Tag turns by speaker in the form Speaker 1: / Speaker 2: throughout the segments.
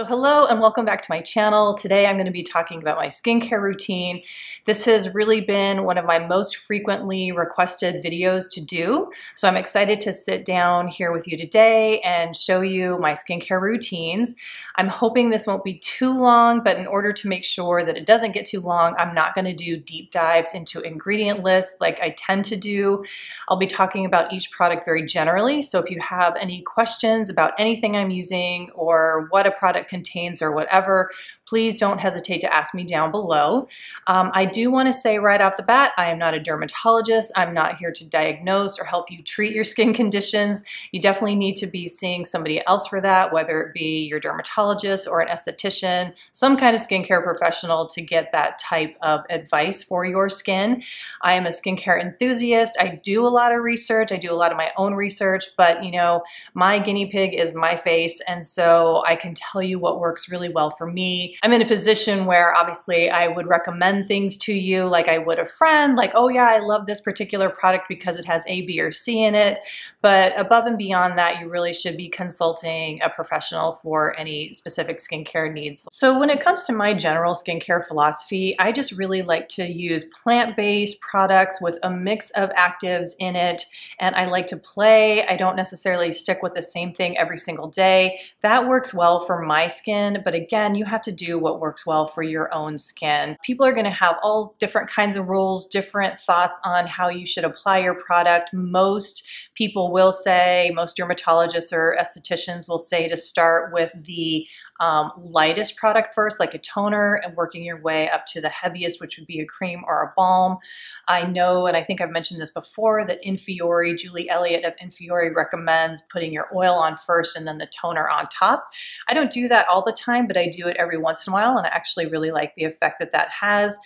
Speaker 1: So hello and welcome back to my channel. Today I'm going to be talking about my skincare routine. This has really been one of my most frequently requested videos to do. So I'm excited to sit down here with you today and show you my skincare routines. I'm hoping this won't be too long, but in order to make sure that it doesn't get too long, I'm not going to do deep dives into ingredient lists like I tend to do. I'll be talking about each product very generally. So if you have any questions about anything I'm using or what a product contains or whatever, please don't hesitate to ask me down below. Um, I do want to say right off the bat, I am not a dermatologist. I'm not here to diagnose or help you treat your skin conditions. You definitely need to be seeing somebody else for that, whether it be your dermatologist or an esthetician, some kind of skincare professional to get that type of advice for your skin. I am a skincare enthusiast. I do a lot of research. I do a lot of my own research, but you know, my guinea pig is my face. And so I can tell you what works really well for me. I'm in a position where obviously I would recommend things to you like I would a friend, like, oh yeah, I love this particular product because it has A, B, or C in it. But above and beyond that, you really should be consulting a professional for any specific skincare needs. So when it comes to my general skincare philosophy, I just really like to use plant-based products with a mix of actives in it. And I like to play. I don't necessarily stick with the same thing every single day. That works well for my skin. But again, you have to do what works well for your own skin. People are gonna have all different kinds of rules, different thoughts on how you should apply your product. Most people will say, most dermatologists or estheticians will say to start with the um, lightest product first, like a toner, and working your way up to the heaviest, which would be a cream or a balm. I know, and I think I've mentioned this before, that In Fiore, Julie Elliott of In Fiore recommends putting your oil on first and then the toner on top. I don't do that all the time, but I do it every once in a while, and I actually really like the effect that that has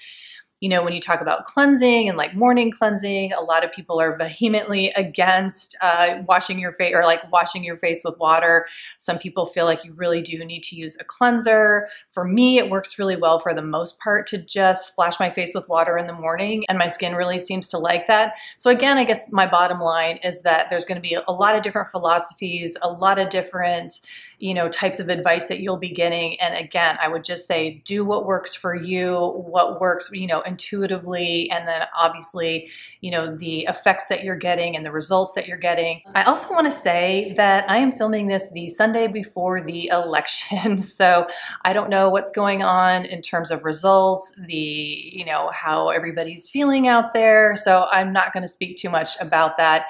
Speaker 1: you know, when you talk about cleansing and like morning cleansing, a lot of people are vehemently against uh, washing your face or like washing your face with water. Some people feel like you really do need to use a cleanser. For me, it works really well for the most part to just splash my face with water in the morning, and my skin really seems to like that. So, again, I guess my bottom line is that there's going to be a lot of different philosophies, a lot of different you know, types of advice that you'll be getting. And again, I would just say do what works for you, what works, you know, intuitively, and then obviously, you know, the effects that you're getting and the results that you're getting. I also want to say that I am filming this the Sunday before the election. So I don't know what's going on in terms of results, the, you know, how everybody's feeling out there. So I'm not going to speak too much about that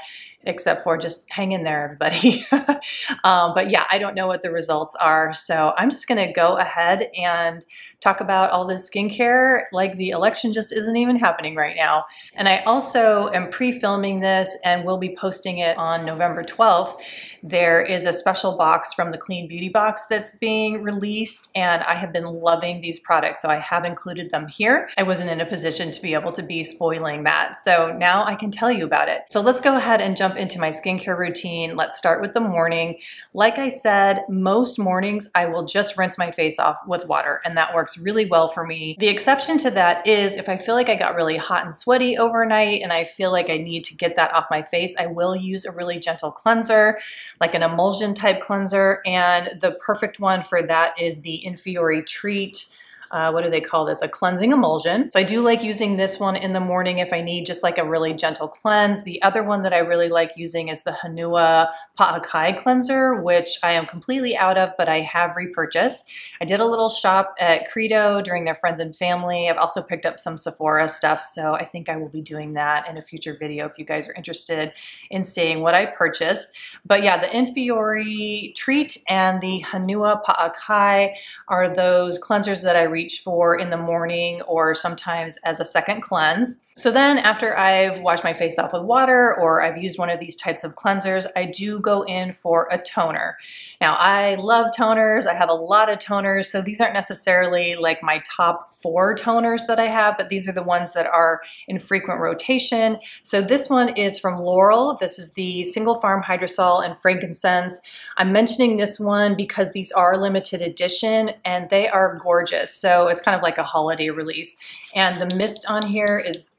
Speaker 1: except for just hang in there, everybody. um, but yeah, I don't know what the results are. So I'm just going to go ahead and talk about all this skincare like the election just isn't even happening right now. And I also am pre-filming this and will be posting it on November 12th. There is a special box from the Clean Beauty box that's being released and I have been loving these products so I have included them here. I wasn't in a position to be able to be spoiling that so now I can tell you about it. So let's go ahead and jump into my skincare routine. Let's start with the morning. Like I said, most mornings I will just rinse my face off with water and that works really well for me. The exception to that is if I feel like I got really hot and sweaty overnight and I feel like I need to get that off my face, I will use a really gentle cleanser like an emulsion type cleanser. And the perfect one for that is the In Fiore Treate uh, what do they call this? A cleansing emulsion. So I do like using this one in the morning if I need just like a really gentle cleanse. The other one that I really like using is the Honua Pa'akai cleanser, which I am completely out of, but I have repurchased. I did a little shop at Credo during their friends and family. I've also picked up some Sephora stuff, so I think I will be doing that in a future video if you guys are interested in seeing what I purchased. But yeah, the In Fiore Treate and the Honua Pa'akai are those cleansers that I reach reach for in the morning or sometimes as a second cleanse. So then after I've washed my face off with water or I've used one of these types of cleansers, I do go in for a toner. Now I love toners. I have a lot of toners. So these aren't necessarily like my top four toners that I have, but these are the ones that are in frequent rotation. So this one is from Laurel. This is the single farm hydrosol and frankincense. I'm mentioning this one because these are limited edition and they are gorgeous. So it's kind of like a holiday release. And the mist on here is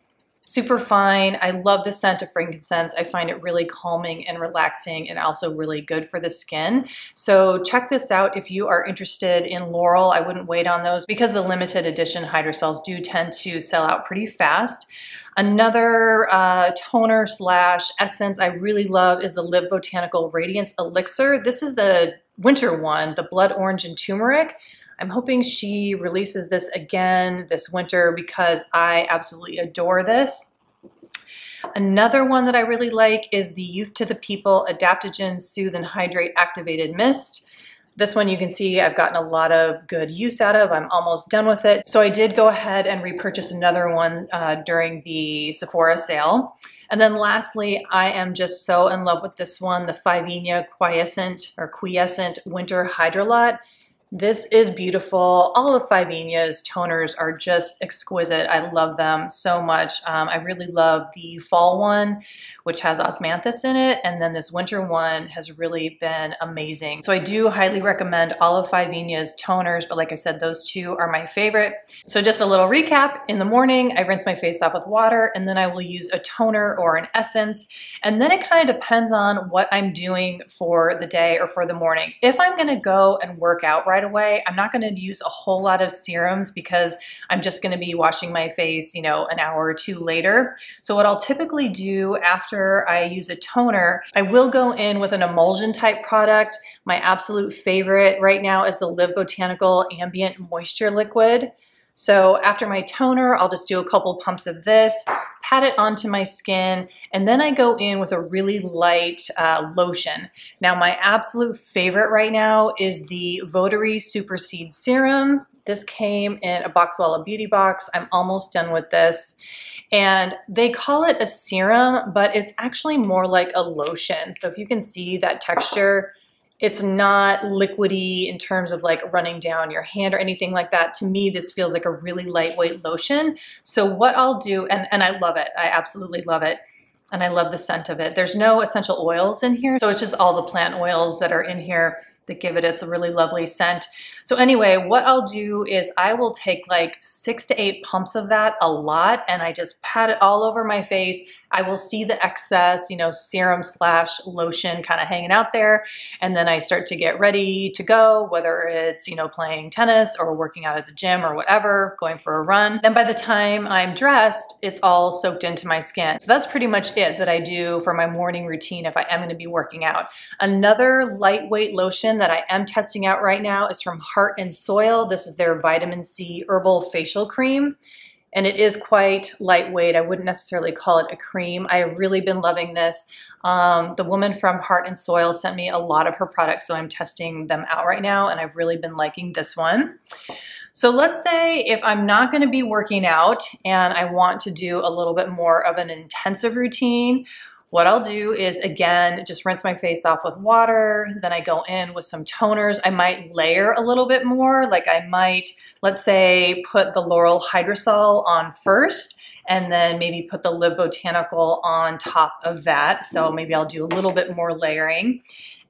Speaker 1: super fine. I love the scent of frankincense. I find it really calming and relaxing and also really good for the skin. So check this out if you are interested in Laurel. I wouldn't wait on those because the limited edition hydrosols do tend to sell out pretty fast. Another uh, toner slash essence I really love is the Live Botanical Radiance Elixir. This is the winter one, the blood orange and turmeric. I'm hoping she releases this again this winter because I absolutely adore this. Another one that I really like is the Youth to the People Adaptogen Soothe and Hydrate Activated Mist. This one you can see I've gotten a lot of good use out of. I'm almost done with it. So I did go ahead and repurchase another one uh, during the Sephora sale. And then lastly, I am just so in love with this one, the 5yina Quiescent or Quiescent Winter Hydrolat. This is beautiful. All of 5yina's toners are just exquisite. I love them so much. Um, I really love the fall one, which has osmanthus in it, and then this winter one has really been amazing. So I do highly recommend all of 5yina's toners, but like I said, those two are my favorite. So just a little recap. In the morning, I rinse my face off with water, and then I will use a toner or an essence, and then it kind of depends on what I'm doing for the day or for the morning. If I'm gonna go and work out right away. I'm not going to use a whole lot of serums because I'm just going to be washing my face, you know, an hour or two later. So what I'll typically do after I use a toner, I will go in with an emulsion type product. My absolute favorite right now is the Live Botanical Ambient Moisture Liquid. So after my toner, I'll just do a couple pumps of this, pat it onto my skin, and then I go in with a really light uh, lotion. Now my absolute favorite right now is the Votary Super Seed Serum. This came in a Boxwalla Beauty box. I'm almost done with this. And they call it a serum, but it's actually more like a lotion. So if you can see that texture, it's not liquidy in terms of like running down your hand or anything like that. To me, this feels like a really lightweight lotion. So what I'll do, and, and I love it, I absolutely love it, and I love the scent of it. There's no essential oils in here, so it's just all the plant oils that are in here that give it its a really lovely scent. So anyway, what I'll do is I will take like six to eight pumps of that, a lot, and I just pat it all over my face. I will see the excess, you know, serum slash lotion kind of hanging out there. And then I start to get ready to go, whether it's, you know, playing tennis or working out at the gym or whatever, going for a run. Then by the time I'm dressed, it's all soaked into my skin. So that's pretty much it that I do for my morning routine if I am gonna be working out. Another lightweight lotion that I am testing out right now is from Heart and Soil. This is their vitamin C herbal facial cream. And it is quite lightweight. I wouldn't necessarily call it a cream. I have really been loving this. Um, the woman from Heart and Soil sent me a lot of her products, so I'm testing them out right now, and I've really been liking this one. So let's say if I'm not gonna be working out and I want to do a little bit more of an intensive routine, what I'll do is again, just rinse my face off with water. Then I go in with some toners. I might layer a little bit more. Like I might, let's say, put the Laurel Hydrosol on first and then maybe put the Live Botanical on top of that. So maybe I'll do a little bit more layering.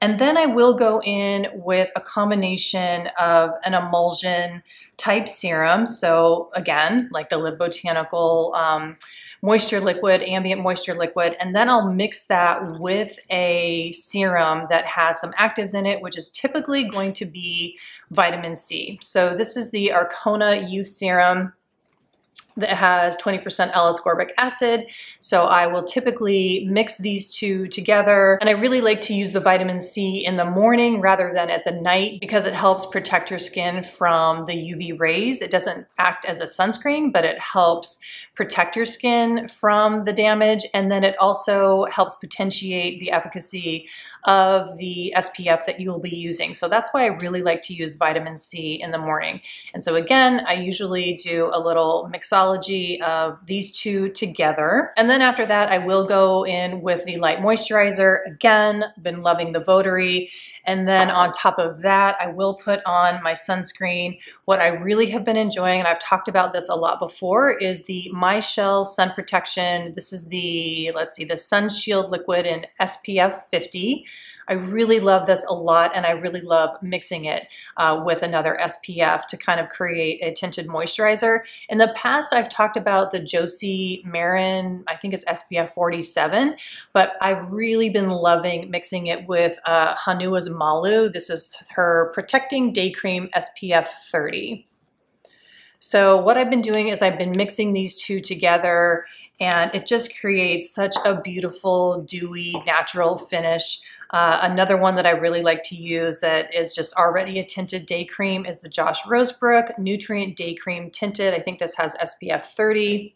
Speaker 1: And then I will go in with a combination of an emulsion type serum. So again, like the Live Botanical um, moisture liquid, ambient moisture liquid, and then I'll mix that with a serum that has some actives in it, which is typically going to be vitamin C. So this is the Arcona Youth Serum that has 20% L-ascorbic acid. So I will typically mix these two together. And I really like to use the vitamin C in the morning rather than at the night because it helps protect your skin from the UV rays. It doesn't act as a sunscreen, but it helps protect your skin from the damage. And then it also helps potentiate the efficacy of the SPF that you will be using. So that's why I really like to use vitamin C in the morning. And so again, I usually do a little mixology of these two together. And then after that, I will go in with the light moisturizer. Again, been loving the Votary. And then on top of that, I will put on my sunscreen. What I really have been enjoying, and I've talked about this a lot before, is the MyChelle Sun Protection. This is the, let's see, the Sun Shield Liquid in SPF 50. I really love this a lot and I really love mixing it uh, with another SPF to kind of create a tinted moisturizer. In the past, I've talked about the Josie Maran, I think it's SPF 47, but I've really been loving mixing it with uh, Honua's Malu. This is her Protecting Day Cream SPF 30. So what I've been doing is I've been mixing these two together and it just creates such a beautiful, dewy, natural finish. Uh, another one that I really like to use that is just already a tinted day cream is the Josh Rosebrook Nutrient Day Cream Tinted. I think this has SPF 30.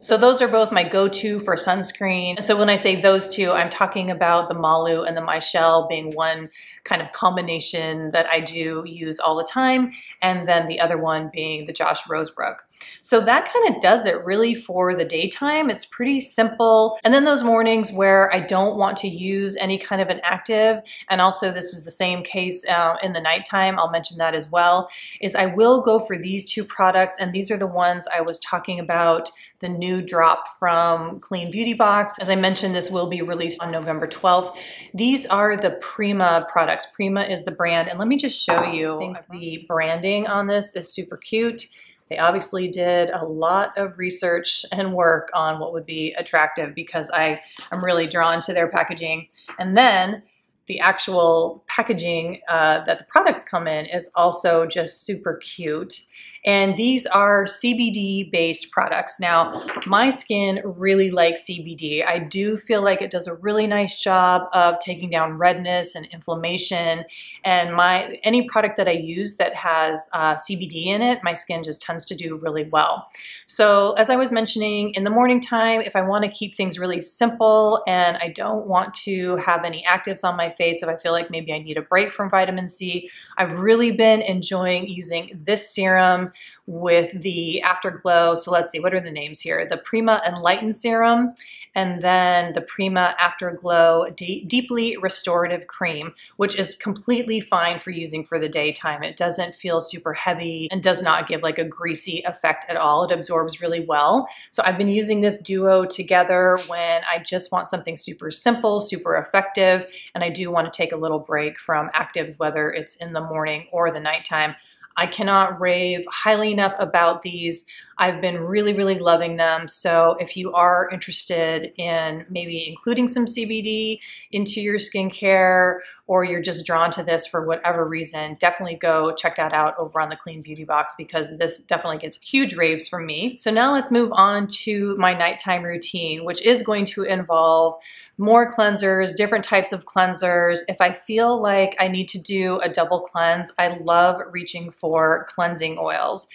Speaker 1: So those are both my go-to for sunscreen. And so when I say those two, I'm talking about the Malu and the MyChelle being one kind of combination that I do use all the time, and then the other one being the Josh Rosebrook. So that kind of does it really for the daytime. It's pretty simple. And then those mornings where I don't want to use any kind of an active, and also this is the same case uh, in the nighttime, I'll mention that as well, is I will go for these two products, and these are the ones I was talking about, the new drop from Clean Beauty Box. As I mentioned, this will be released on November 12th. These are the Prima products. Prima is the brand, and let me just show you, the branding on this is super cute. They obviously did a lot of research and work on what would be attractive because I am really drawn to their packaging. And then the actual packaging uh, that the products come in is also just super cute. And these are CBD based products. Now, my skin really likes CBD. I do feel like it does a really nice job of taking down redness and inflammation. And my any product that I use that has uh, CBD in it, my skin just tends to do really well. So as I was mentioning, in the morning time, if I want to keep things really simple and I don't want to have any actives on my face, if I feel like maybe I need a break from vitamin C, I've really been enjoying using this serum with the Afterglow. So let's see, what are the names here? The Prima Enlighten Serum and then the Prima Afterglow Deeply Restorative Cream, which is completely fine for using for the daytime. It doesn't feel super heavy and does not give like a greasy effect at all. It absorbs really well. So I've been using this duo together when I just want something super simple, super effective, and I do want to take a little break from actives, whether it's in the morning or the nighttime. I cannot rave highly enough about these. I've been really, really loving them. So if you are interested in maybe including some CBD into your skincare or you're just drawn to this for whatever reason, definitely go check that out over on the Clean Beauty Box because this definitely gets huge raves from me. So now let's move on to my nighttime routine, which is going to involve more cleansers, different types of cleansers. If I feel like I need to do a double cleanse, I love reaching for cleansing oils.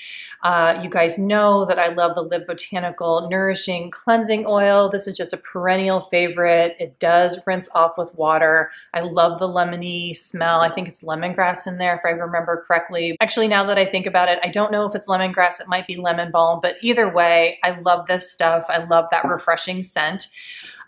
Speaker 1: Uh, you guys know that I love the Live Botanical Nourishing Cleansing Oil. This is just a perennial favorite. It does rinse off with water. I love the lemony smell. I think it's lemongrass in there if I remember correctly. Actually, now that I think about it, I don't know if it's lemongrass. It might be lemon balm, but either way, I love this stuff. I love that refreshing scent.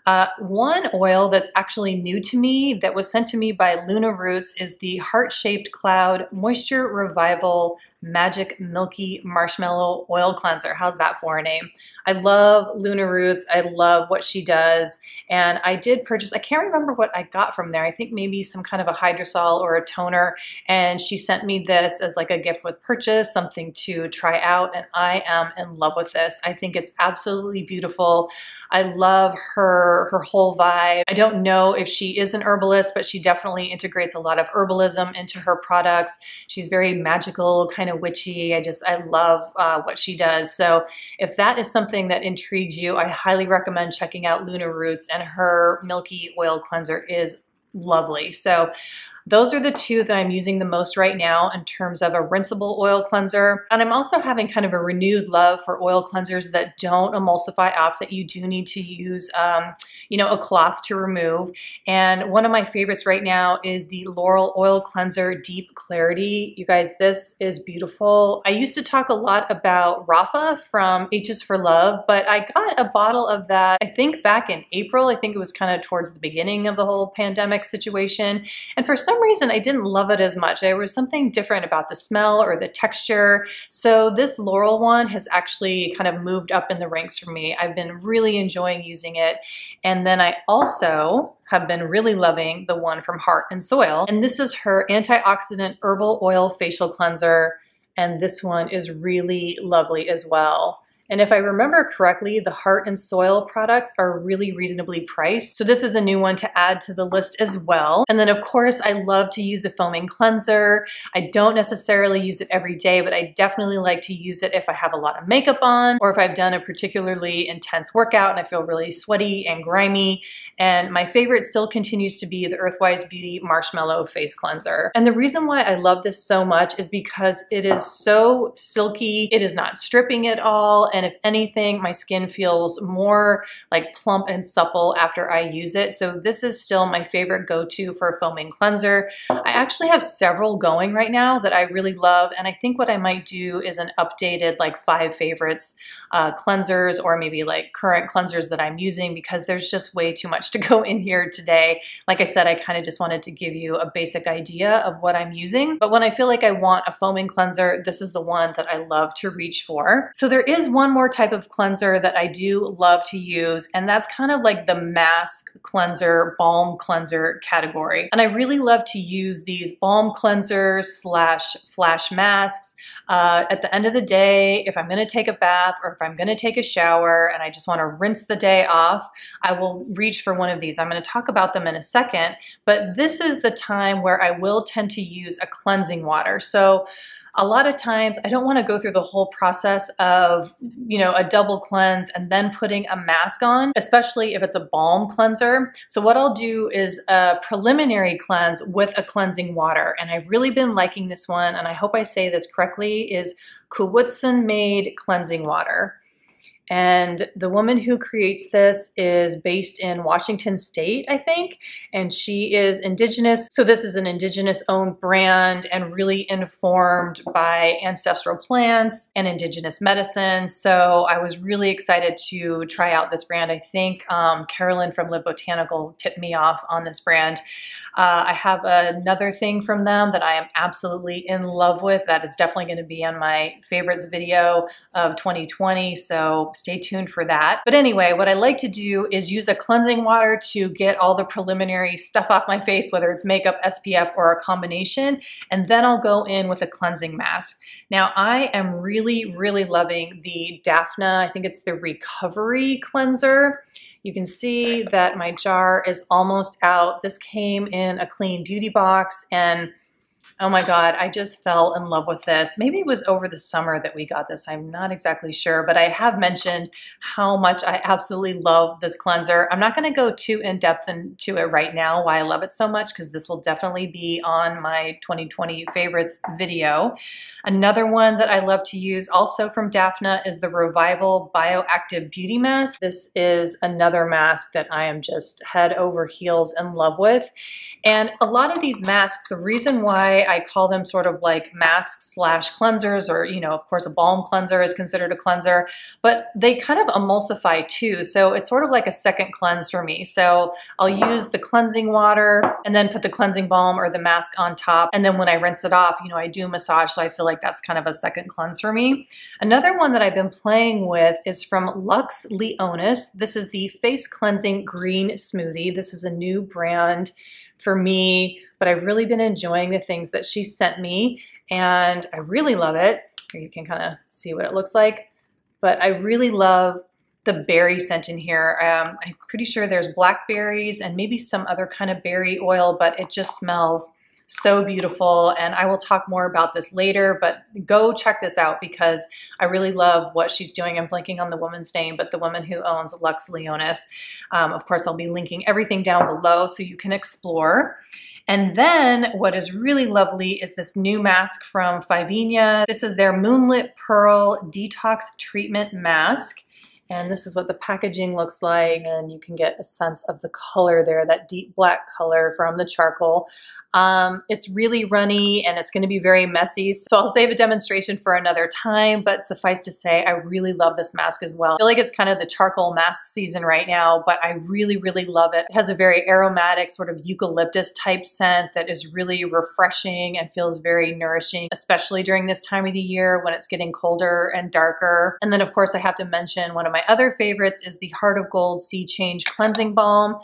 Speaker 1: Uh, one oil that's actually new to me that was sent to me by Luna Roots is the Heart Shaped Cloud Moisture Revival Magic Milky Marshmallow Oil Cleanser. How's that for a name? I love Luna Roots. I love what she does. And I did purchase, I can't remember what I got from there. I think maybe some kind of a hydrosol or a toner. And she sent me this as like a gift with purchase, something to try out. And I am in love with this. I think it's absolutely beautiful. I love her, her whole vibe. I don't know if she is an herbalist, but she definitely integrates a lot of herbalism into her products. She's very magical, kind of of witchy. I just, I love uh, what she does. So if that is something that intrigues you, I highly recommend checking out Luna Roots and her Milky Oil Cleanser is lovely. So those are the two that I'm using the most right now in terms of a rinsable oil cleanser. And I'm also having kind of a renewed love for oil cleansers that don't emulsify off that you do need to use, um, you know, a cloth to remove. And one of my favorites right now is the Laurel Oil Cleanser Deep Clarity. You guys, this is beautiful. I used to talk a lot about Rapha from H's for Love, but I got a bottle of that, I think back in April. I think it was kind of towards the beginning of the whole pandemic situation. And for some some reason I didn't love it as much. There was something different about the smell or the texture. So this Laurel one has actually kind of moved up in the ranks for me. I've been really enjoying using it. And then I also have been really loving the one from Heart and Soil. And this is her antioxidant herbal oil facial cleanser. And this one is really lovely as well. And if I remember correctly, the Heart and Soil products are really reasonably priced. So this is a new one to add to the list as well. And then of course, I love to use a foaming cleanser. I don't necessarily use it every day, but I definitely like to use it if I have a lot of makeup on or if I've done a particularly intense workout and I feel really sweaty and grimy. And my favorite still continues to be the Earthwise Beauty Marshmallow Face Cleanser. And the reason why I love this so much is because it is so silky. It is not stripping at all and if anything, my skin feels more like plump and supple after I use it. So this is still my favorite go-to for a foaming cleanser. I actually have several going right now that I really love, and I think what I might do is an updated like five favorites uh, cleansers or maybe like current cleansers that I'm using because there's just way too much to go in here today. Like I said, I kind of just wanted to give you a basic idea of what I'm using. But when I feel like I want a foaming cleanser, this is the one that I love to reach for. So there is one one more type of cleanser that I do love to use, and that's kind of like the mask cleanser, balm cleanser category. And I really love to use these balm cleansers slash flash masks uh, at the end of the day, if I'm gonna take a bath or if I'm gonna take a shower and I just wanna rinse the day off, I will reach for one of these. I'm gonna talk about them in a second, but this is the time where I will tend to use a cleansing water. So a lot of times I don't want to go through the whole process of, you know, a double cleanse and then putting a mask on, especially if it's a balm cleanser. So what I'll do is a preliminary cleanse with a cleansing water. And I've really been liking this one, and I hope I say this correctly, is Kowutsan made cleansing water. And the woman who creates this is based in Washington State, I think, and she is indigenous. So this is an indigenous owned brand and really informed by ancestral plants and indigenous medicine. So I was really excited to try out this brand. I think um, Carolyn from Live Botanical tipped me off on this brand. Uh, I have another thing from them that I am absolutely in love with. That is definitely going to be on my favorites video of 2020. So stay tuned for that. But anyway, what I like to do is use a cleansing water to get all the preliminary stuff off my face, whether it's makeup, SPF, or a combination. And then I'll go in with a cleansing mask. Now, I am really, really loving the Daphna, I think it's the Recovery Cleanser. You can see that my jar is almost out. This came in a clean beauty box and Oh my God, I just fell in love with this. Maybe it was over the summer that we got this. I'm not exactly sure, but I have mentioned how much I absolutely love this cleanser. I'm not going to go too in depth into it right now, why I love it so much, because this will definitely be on my 2020 favorites video. Another one that I love to use also from Daphna is the Revival Bioactive Beauty Mask. This is another mask that I am just head over heels in love with. And a lot of these masks, the reason why I call them sort of like masks slash cleansers, or, you know, of course, a balm cleanser is considered a cleanser, but they kind of emulsify too. So it's sort of like a second cleanse for me. So I'll use the cleansing water and then put the cleansing balm or the mask on top. And then when I rinse it off, you know, I do massage. So I feel like that's kind of a second cleanse for me. Another one that I've been playing with is from Lux Leonis. This is the Face Cleansing Green Smoothie. This is a new brand for me, but I've really been enjoying the things that she sent me and I really love it. Here you can kind of see what it looks like, but I really love the berry scent in here. Um, I'm pretty sure there's blackberries and maybe some other kind of berry oil, but it just smells so beautiful. And I will talk more about this later, but go check this out because I really love what she's doing. I'm blanking on the woman's name, but the woman who owns Lux Leonis. Um, of course, I'll be linking everything down below so you can explore. And then what is really lovely is this new mask from 5yina. This is their Moonlit Pearl Detox Treatment Mask. And this is what the packaging looks like. And you can get a sense of the color there, that deep black color from the charcoal. Um, it's really runny and it's gonna be very messy. So I'll save a demonstration for another time, but suffice to say, I really love this mask as well. I feel like it's kind of the charcoal mask season right now, but I really, really love it. It has a very aromatic sort of eucalyptus type scent that is really refreshing and feels very nourishing, especially during this time of the year when it's getting colder and darker. And then of course I have to mention one of my other favorites is the Heart of Gold Sea Change Cleansing Balm.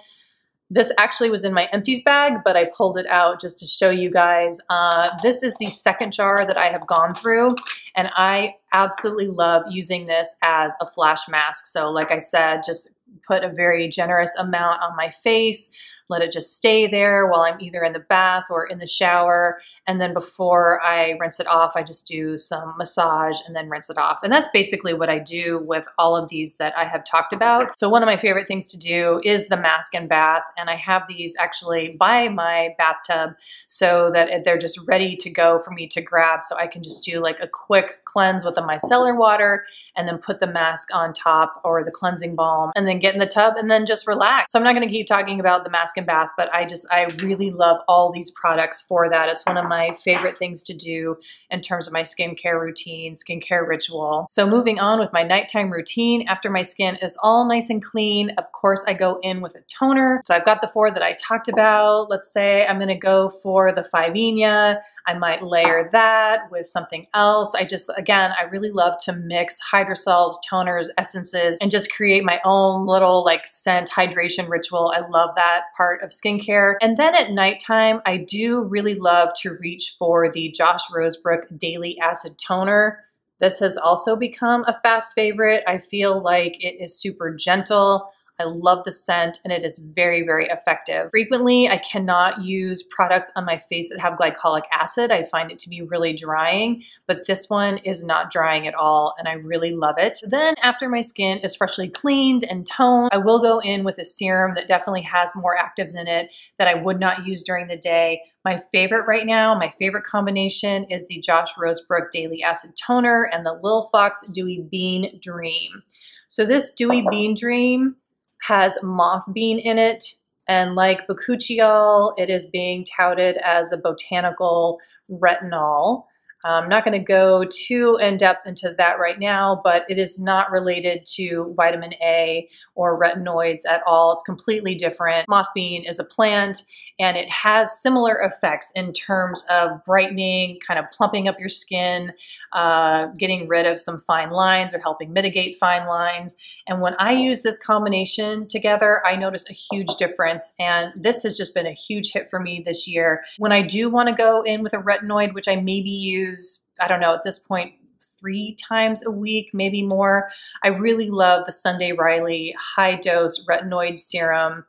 Speaker 1: This actually was in my empties bag, but I pulled it out just to show you guys. Uh, this is the second jar that I have gone through, and I absolutely love using this as a flash mask. So like I said, just put a very generous amount on my face let it just stay there while I'm either in the bath or in the shower. And then before I rinse it off, I just do some massage and then rinse it off. And that's basically what I do with all of these that I have talked about. So one of my favorite things to do is the mask and bath. And I have these actually by my bathtub so that they're just ready to go for me to grab. So I can just do like a quick cleanse with the micellar water and then put the mask on top or the cleansing balm and then get in the tub and then just relax. So I'm not going to keep talking about the mask and bath, but I just, I really love all these products for that. It's one of my favorite things to do in terms of my skincare routine, skincare ritual. So moving on with my nighttime routine, after my skin is all nice and clean, of course I go in with a toner. So I've got the four that I talked about. Let's say I'm gonna go for the 5yina. I might layer that with something else. I just, again, I really love to mix hydrosols, toners, essences, and just create my own little like scent hydration ritual. I love that part part of skincare. And then at nighttime, I do really love to reach for the Josh Rosebrook Daily Acid Toner. This has also become a fast favorite. I feel like it is super gentle. I love the scent and it is very, very effective. Frequently, I cannot use products on my face that have glycolic acid. I find it to be really drying, but this one is not drying at all and I really love it. Then after my skin is freshly cleaned and toned, I will go in with a serum that definitely has more actives in it that I would not use during the day. My favorite right now, my favorite combination is the Josh Rosebrook Daily Acid Toner and the Lil Fox Dewy Bean Dream. So this Dewy Bean Dream has moth bean in it. And like bakuchiol, it is being touted as a botanical retinol. I'm not going to go too in depth into that right now, but it is not related to vitamin A or retinoids at all. It's completely different. Moth bean is a plant and it has similar effects in terms of brightening, kind of plumping up your skin, uh, getting rid of some fine lines or helping mitigate fine lines. And when I use this combination together, I notice a huge difference. And this has just been a huge hit for me this year. When I do want to go in with a retinoid, which I maybe use, I don't know, at this point, three times a week, maybe more. I really love the Sunday Riley high dose retinoid serum.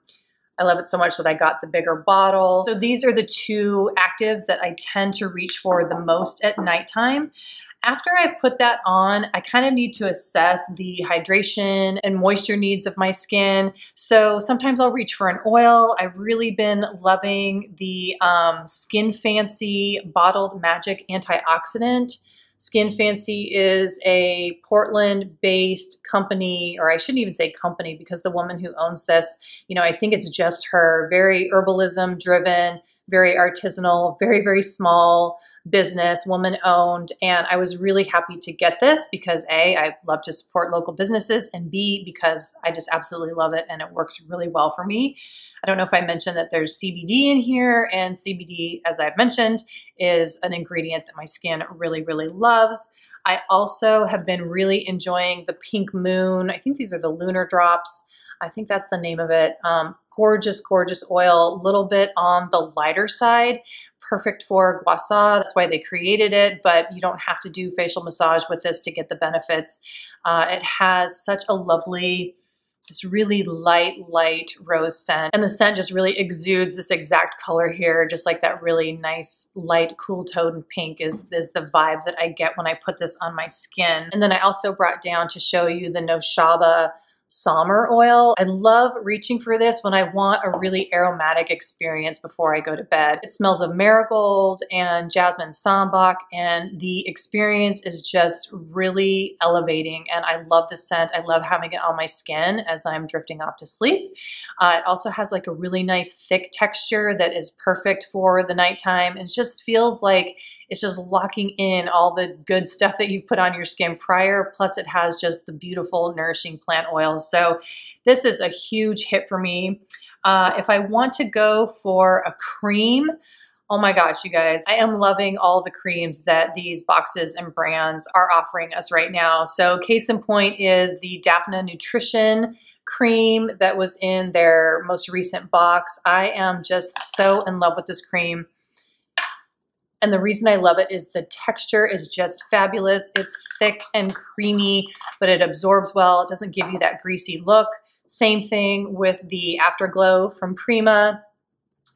Speaker 1: I love it so much that I got the bigger bottle. So these are the two actives that I tend to reach for the most at nighttime. After I put that on, I kind of need to assess the hydration and moisture needs of my skin. So sometimes I'll reach for an oil. I've really been loving the um, Skin Fancy Bottled Magic Antioxidant. Skin Fancy is a Portland based company, or I shouldn't even say company because the woman who owns this, you know, I think it's just her, very herbalism driven, very artisanal, very, very small business, woman owned. And I was really happy to get this because A, I love to support local businesses, and B, because I just absolutely love it and it works really well for me. I don't know if I mentioned that there's CBD in here, and CBD, as I've mentioned, is an ingredient that my skin really, really loves. I also have been really enjoying the Pink Moon. I think these are the lunar drops. I think that's the name of it. Um, gorgeous, gorgeous oil, a little bit on the lighter side, perfect for gua sha. That's why they created it, but you don't have to do facial massage with this to get the benefits. Uh, it has such a lovely this really light, light rose scent. And the scent just really exudes this exact color here, just like that really nice, light, cool tone pink is, is the vibe that I get when I put this on my skin. And then I also brought down to show you the Noshaba Sommer oil. I love reaching for this when I want a really aromatic experience before I go to bed. It smells of marigold and jasmine sambac and the experience is just really elevating and I love the scent. I love having it on my skin as I'm drifting off to sleep. Uh, it also has like a really nice thick texture that is perfect for the nighttime. It just feels like it's just locking in all the good stuff that you've put on your skin prior. Plus it has just the beautiful nourishing plant oils. So this is a huge hit for me. Uh, if I want to go for a cream, Oh my gosh, you guys, I am loving all the creams that these boxes and brands are offering us right now. So case in point is the Daphna Nutrition cream that was in their most recent box. I am just so in love with this cream. And the reason I love it is the texture is just fabulous. It's thick and creamy, but it absorbs well. It doesn't give you that greasy look. Same thing with the Afterglow from Prima.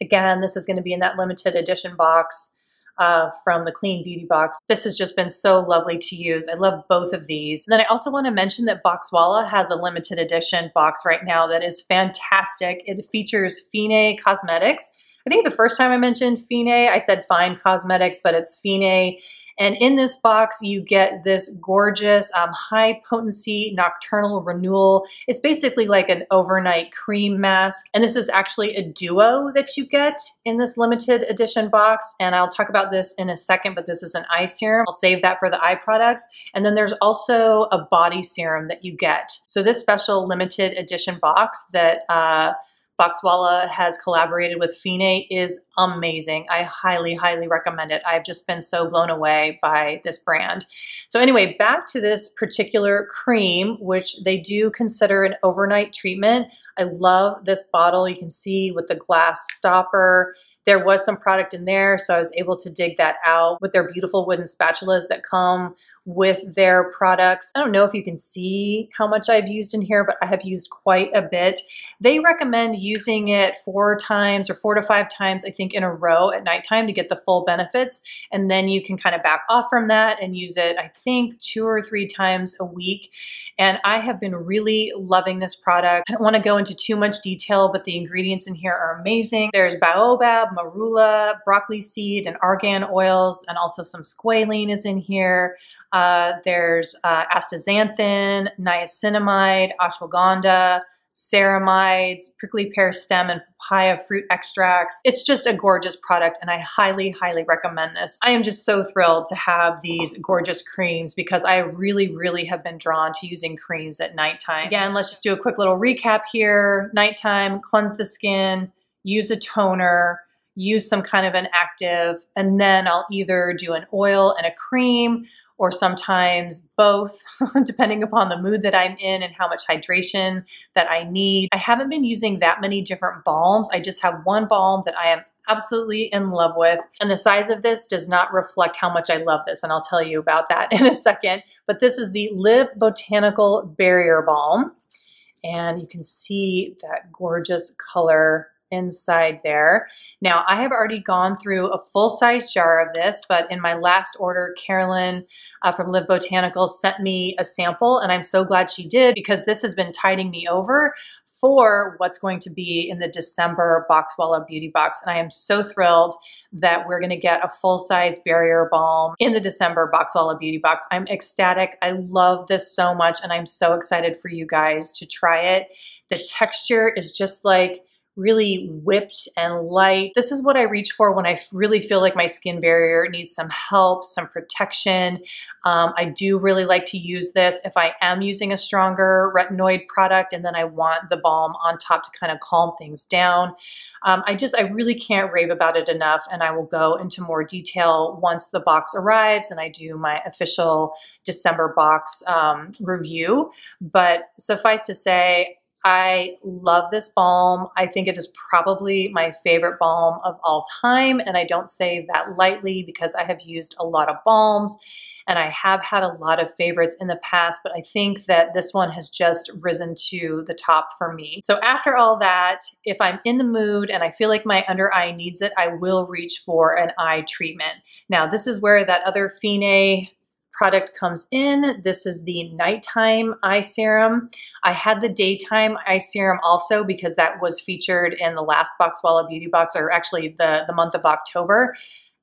Speaker 1: Again, this is going to be in that limited edition box uh, from the Clean Beauty box. This has just been so lovely to use. I love both of these. And then I also want to mention that Boxwalla has a limited edition box right now that is fantastic. It features Fine Cosmetics, I think the first time I mentioned Fine, I said Fine Cosmetics, but it's Fine. And in this box, you get this gorgeous um, high potency nocturnal renewal. It's basically like an overnight cream mask. And this is actually a duo that you get in this limited edition box. And I'll talk about this in a second, but this is an eye serum. I'll save that for the eye products. And then there's also a body serum that you get. So this special limited edition box that uh, Boxwalla has collaborated with Fine is amazing. I highly, highly recommend it. I've just been so blown away by this brand. So anyway, back to this particular cream, which they do consider an overnight treatment. I love this bottle. You can see with the glass stopper there was some product in there, so I was able to dig that out with their beautiful wooden spatulas that come with their products. I don't know if you can see how much I've used in here, but I have used quite a bit. They recommend using it four times or four to five times, I think, in a row at nighttime to get the full benefits. And then you can kind of back off from that and use it, I think, two or three times a week. And I have been really loving this product. I don't want to go into too much detail, but the ingredients in here are amazing. There's baobab, marula, broccoli seed, and argan oils, and also some squalene is in here. Uh, there's uh, astaxanthin, niacinamide, ashwagandha, ceramides, prickly pear stem, and papaya fruit extracts. It's just a gorgeous product and I highly, highly recommend this. I am just so thrilled to have these gorgeous creams because I really, really have been drawn to using creams at nighttime. Again, let's just do a quick little recap here. Nighttime, cleanse the skin, use a toner, use some kind of an active, and then I'll either do an oil and a cream or sometimes both, depending upon the mood that I'm in and how much hydration that I need. I haven't been using that many different balms. I just have one balm that I am absolutely in love with. And the size of this does not reflect how much I love this. And I'll tell you about that in a second. But this is the Live Botanical Barrier Balm. And you can see that gorgeous color inside there. Now, I have already gone through a full-size jar of this, but in my last order, Carolyn uh, from Live Botanicals sent me a sample, and I'm so glad she did because this has been tiding me over for what's going to be in the December Boxwalla Beauty Box. And I am so thrilled that we're going to get a full-size barrier balm in the December Boxwalla Beauty Box. I'm ecstatic. I love this so much, and I'm so excited for you guys to try it. The texture is just like really whipped and light. This is what I reach for when I really feel like my skin barrier needs some help, some protection. Um, I do really like to use this if I am using a stronger retinoid product and then I want the balm on top to kind of calm things down. Um, I just, I really can't rave about it enough and I will go into more detail once the box arrives and I do my official December box um, review. But suffice to say, I love this balm. I think it is probably my favorite balm of all time. And I don't say that lightly because I have used a lot of balms and I have had a lot of favorites in the past, but I think that this one has just risen to the top for me. So after all that, if I'm in the mood and I feel like my under eye needs it, I will reach for an eye treatment. Now, this is where that other Fine product comes in. This is the nighttime eye serum. I had the daytime eye serum also because that was featured in the last Box Boxwalla Beauty Box, or actually the, the month of October.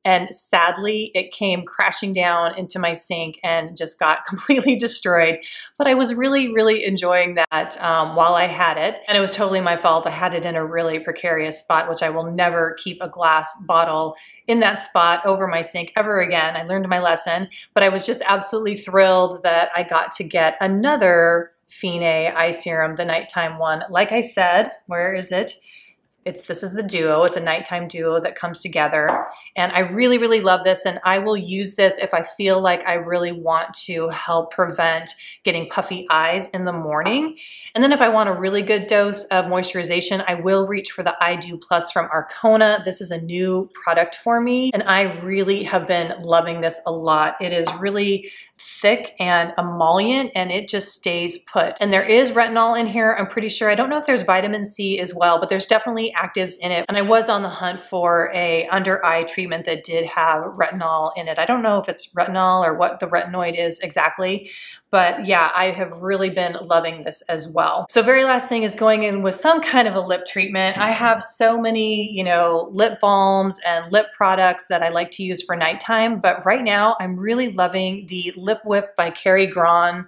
Speaker 1: And sadly, it came crashing down into my sink and just got completely destroyed. But I was really, really enjoying that um, while I had it. And it was totally my fault. I had it in a really precarious spot, which I will never keep a glass bottle in that spot over my sink ever again. I learned my lesson, but I was just absolutely thrilled that I got to get another Fine eye serum, the nighttime one. Like I said, where is it? It's this is the duo. It's a nighttime duo that comes together. And I really, really love this. And I will use this if I feel like I really want to help prevent getting puffy eyes in the morning. And then if I want a really good dose of moisturization, I will reach for the Eye Dew Plus from arcona This is a new product for me. And I really have been loving this a lot. It is really thick and emollient and it just stays put. And there is retinol in here, I'm pretty sure. I don't know if there's vitamin C as well, but there's definitely actives in it. And I was on the hunt for a under eye treatment that did have retinol in it. I don't know if it's retinol or what the retinoid is exactly, but yeah, I have really been loving this as well. So very last thing is going in with some kind of a lip treatment. I have so many, you know, lip balms and lip products that I like to use for nighttime, but right now I'm really loving the Lip Whip by Kari Gran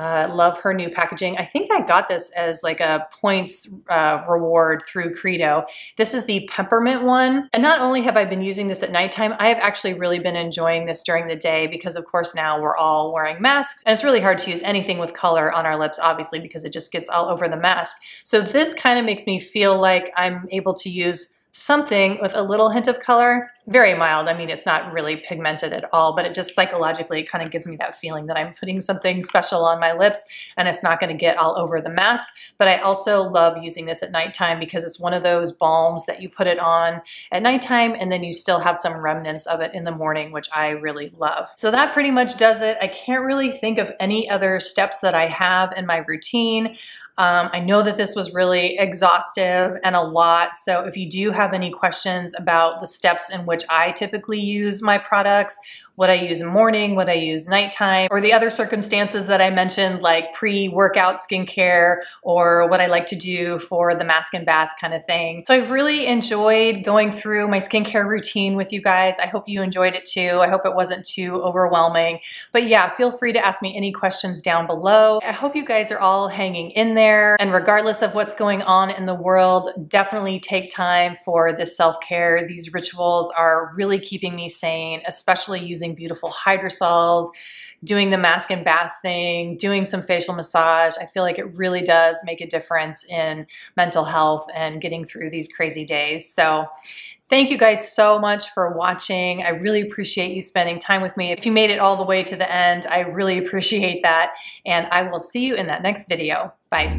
Speaker 1: uh, love her new packaging. I think I got this as like a points uh, reward through Credo. This is the peppermint one. And not only have I been using this at nighttime, I have actually really been enjoying this during the day because of course now we're all wearing masks and it's really hard to use anything with color on our lips, obviously, because it just gets all over the mask. So this kind of makes me feel like I'm able to use something with a little hint of color, very mild. I mean, it's not really pigmented at all, but it just psychologically kind of gives me that feeling that I'm putting something special on my lips and it's not gonna get all over the mask. But I also love using this at nighttime because it's one of those balms that you put it on at nighttime and then you still have some remnants of it in the morning, which I really love. So that pretty much does it. I can't really think of any other steps that I have in my routine. Um, I know that this was really exhaustive and a lot. So if you do have any questions about the steps in which I typically use my products what I use in morning, what I use nighttime, or the other circumstances that I mentioned like pre-workout skincare or what I like to do for the mask and bath kind of thing. So I've really enjoyed going through my skincare routine with you guys. I hope you enjoyed it too. I hope it wasn't too overwhelming. But yeah, feel free to ask me any questions down below. I hope you guys are all hanging in there. And regardless of what's going on in the world, definitely take time for this self-care. These rituals are really keeping me sane, especially using using beautiful hydrosols, doing the mask and bath thing, doing some facial massage. I feel like it really does make a difference in mental health and getting through these crazy days. So Thank you guys so much for watching. I really appreciate you spending time with me. If you made it all the way to the end, I really appreciate that. And I will see you in that next video. Bye.